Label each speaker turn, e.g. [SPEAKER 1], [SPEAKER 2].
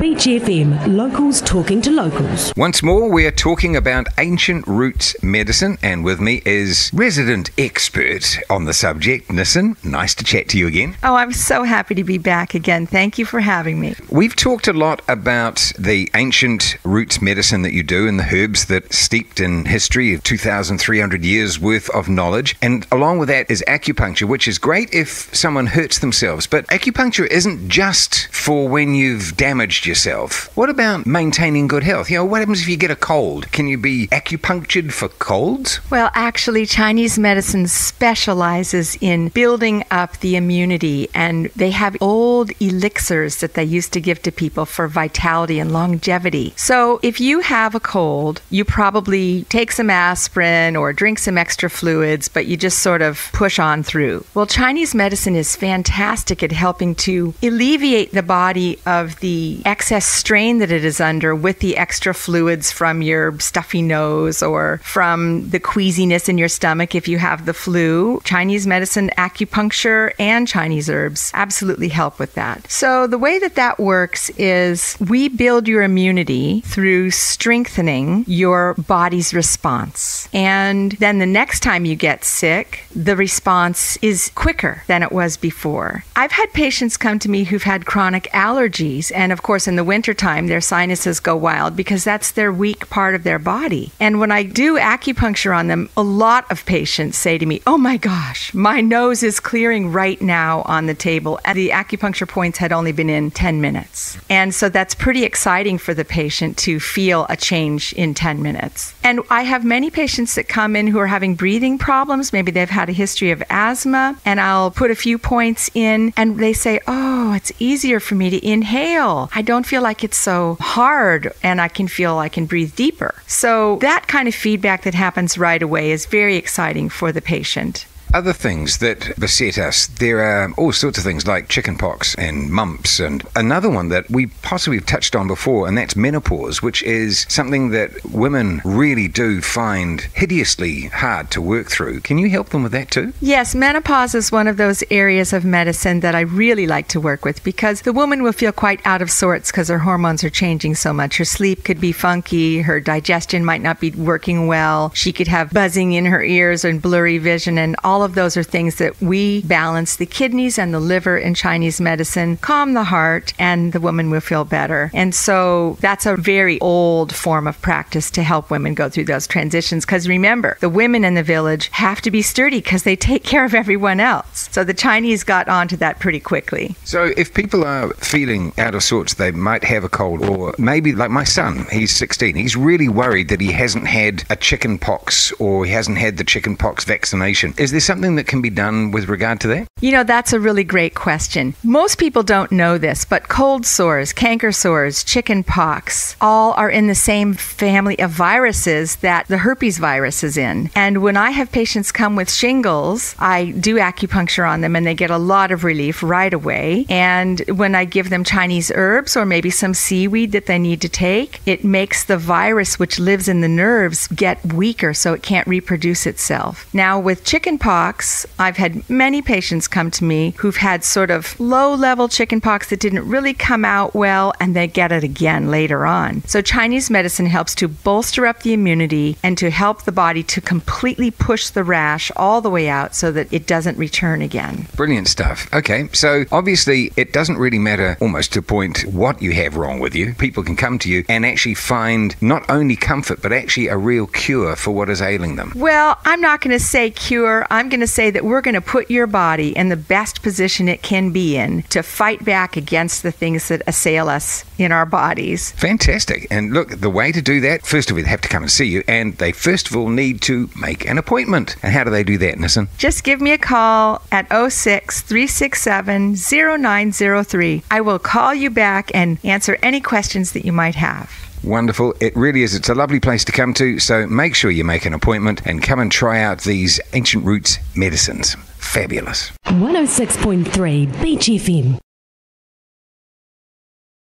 [SPEAKER 1] Beach FM, locals talking to locals.
[SPEAKER 2] Once more, we are talking about ancient roots medicine, and with me is resident expert on the subject, Nissin. Nice to chat to you again.
[SPEAKER 3] Oh, I'm so happy to be back again. Thank you for having me.
[SPEAKER 2] We've talked a lot about the ancient roots medicine that you do and the herbs that steeped in history of 2,300 years worth of knowledge. And along with that is acupuncture, which is great if someone hurts themselves. But acupuncture isn't just for when you've damaged yourself. What about maintaining good health? You know, what happens if you get a cold? Can you be acupunctured for colds?
[SPEAKER 3] Well, actually, Chinese medicine specializes in building up the immunity, and they have old elixirs that they used to give to people for vitality and longevity. So, if you have a cold, you probably take some aspirin or drink some extra fluids, but you just sort of push on through. Well, Chinese medicine is fantastic at helping to alleviate the body of the excess strain that it is under with the extra fluids from your stuffy nose or from the queasiness in your stomach if you have the flu. Chinese medicine, acupuncture, and Chinese herbs absolutely help with that. So, the way that that works is we build your immunity through strengthening your body's response. And then the next time you get sick, the response is quicker than it was before. I've had patients come to me who've had chronic allergies, and of course, in the wintertime, their sinuses go wild because that's their weak part of their body. And when I do acupuncture on them, a lot of patients say to me, Oh my gosh, my nose is clearing right now on the table. And the acupuncture points had only been in 10 minutes. And so that's pretty exciting for the patient to feel a change in 10 minutes. And I have many patients that come in who are having breathing problems. Maybe they've had a history of asthma, and I'll put a few points in, and they say, Oh, it's easier for me to inhale. I don't feel like it's so hard, and I can feel I can breathe deeper. So, that kind of feedback that happens right away is very exciting for the patient.
[SPEAKER 2] Other things that beset us, there are all sorts of things like chickenpox and mumps, and another one that we possibly have touched on before, and that's menopause, which is something that women really do find hideously hard to work through. Can you help them with that too?
[SPEAKER 3] Yes, menopause is one of those areas of medicine that I really like to work with because the woman will feel quite out of sorts because her hormones are changing so much. Her sleep could be funky, her digestion might not be working well, she could have buzzing in her ears and blurry vision, and all all of those are things that we balance the kidneys and the liver in Chinese medicine, calm the heart, and the woman will feel better. And so that's a very old form of practice to help women go through those transitions. Because remember, the women in the village have to be sturdy because they take care of everyone else. So the Chinese got onto that pretty quickly.
[SPEAKER 2] So if people are feeling out of sorts, they might have a cold, or maybe like my son, he's 16, he's really worried that he hasn't had a chicken pox or he hasn't had the chicken pox vaccination. Is there something that can be done with regard to that?
[SPEAKER 3] You know, that's a really great question. Most people don't know this, but cold sores, canker sores, chicken pox, all are in the same family of viruses that the herpes virus is in. And when I have patients come with shingles, I do acupuncture on them and they get a lot of relief right away. And when I give them Chinese herbs or maybe some seaweed that they need to take, it makes the virus which lives in the nerves get weaker so it can't reproduce itself. Now, with chicken pox, I've had many patients come to me who've had sort of low level chickenpox that didn't really come out well and they get it again later on. So, Chinese medicine helps to bolster up the immunity and to help the body to completely push the rash all the way out so that it doesn't return again.
[SPEAKER 2] Brilliant stuff. Okay, so obviously it doesn't really matter almost to a point what you have wrong with you. People can come to you and actually find not only comfort but actually a real cure for what is ailing them.
[SPEAKER 3] Well, I'm not going to say cure. I'm I'm going to say that we're going to put your body in the best position it can be in to fight back against the things that assail us in our bodies.
[SPEAKER 2] Fantastic. And look, the way to do that, first of all, they have to come and see you, and they first of all need to make an appointment. And how do they do that, Nissin?
[SPEAKER 3] Just give me a call at 06 367 0903. I will call you back and answer any questions that you might have.
[SPEAKER 2] Wonderful. It really is. It's a lovely place to come to. So make sure you make an appointment and come and try out these ancient roots medicines. Fabulous.
[SPEAKER 1] 106.3 Beach FM.